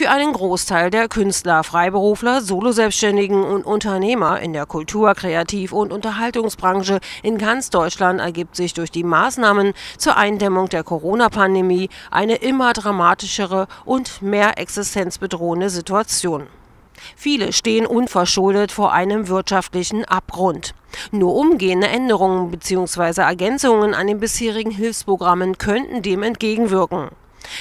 Für einen Großteil der Künstler, Freiberufler, Soloselbstständigen und Unternehmer in der Kultur-, Kreativ- und Unterhaltungsbranche in ganz Deutschland ergibt sich durch die Maßnahmen zur Eindämmung der Corona-Pandemie eine immer dramatischere und mehr existenzbedrohende Situation. Viele stehen unverschuldet vor einem wirtschaftlichen Abgrund. Nur umgehende Änderungen bzw. Ergänzungen an den bisherigen Hilfsprogrammen könnten dem entgegenwirken.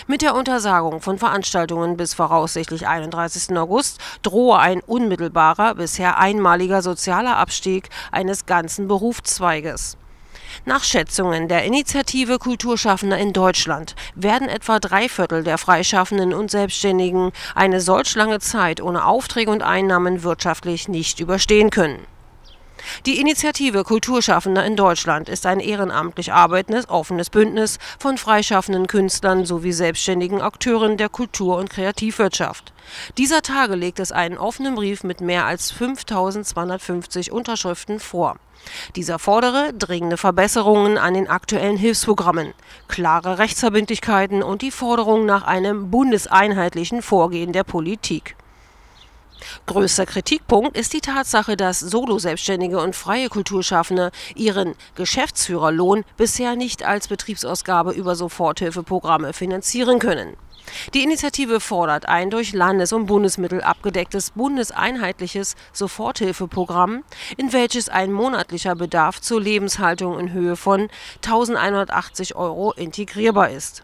Mit der Untersagung von Veranstaltungen bis voraussichtlich 31. August drohe ein unmittelbarer, bisher einmaliger sozialer Abstieg eines ganzen Berufszweiges. Nach Schätzungen der Initiative Kulturschaffender in Deutschland werden etwa drei Viertel der Freischaffenden und Selbstständigen eine solch lange Zeit ohne Aufträge und Einnahmen wirtschaftlich nicht überstehen können. Die Initiative Kulturschaffender in Deutschland ist ein ehrenamtlich arbeitendes, offenes Bündnis von freischaffenden Künstlern sowie selbstständigen Akteuren der Kultur- und Kreativwirtschaft. Dieser Tage legt es einen offenen Brief mit mehr als 5250 Unterschriften vor. Dieser fordere dringende Verbesserungen an den aktuellen Hilfsprogrammen, klare Rechtsverbindlichkeiten und die Forderung nach einem bundeseinheitlichen Vorgehen der Politik. Größter Kritikpunkt ist die Tatsache, dass Solo-Selbstständige und freie Kulturschaffende ihren Geschäftsführerlohn bisher nicht als Betriebsausgabe über Soforthilfeprogramme finanzieren können. Die Initiative fordert ein durch Landes- und Bundesmittel abgedecktes bundeseinheitliches Soforthilfeprogramm, in welches ein monatlicher Bedarf zur Lebenshaltung in Höhe von 1180 Euro integrierbar ist